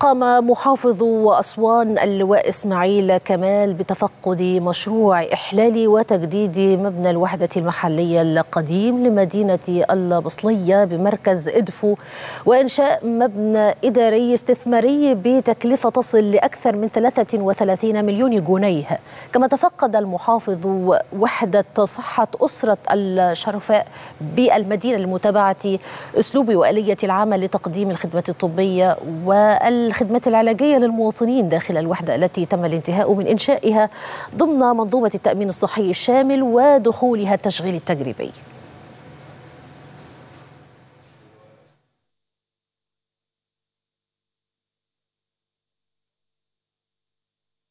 قام محافظ أسوان اللواء إسماعيل كمال بتفقد مشروع إحلال وتجديد مبنى الوحدة المحلية القديم لمدينة البصلية بمركز إدفو وإنشاء مبنى إداري استثماري بتكلفة تصل لأكثر من 33 مليون جنيه. كما تفقد المحافظ وحدة صحة أسرة الشرفاء بالمدينة لمتابعة أسلوب وآلية العمل لتقديم الخدمات الطبية وال الخدمات العلاجية للمواطنين داخل الوحدة التي تم الانتهاء من إنشائها ضمن منظومة التأمين الصحي الشامل ودخولها التشغيل التجريبي.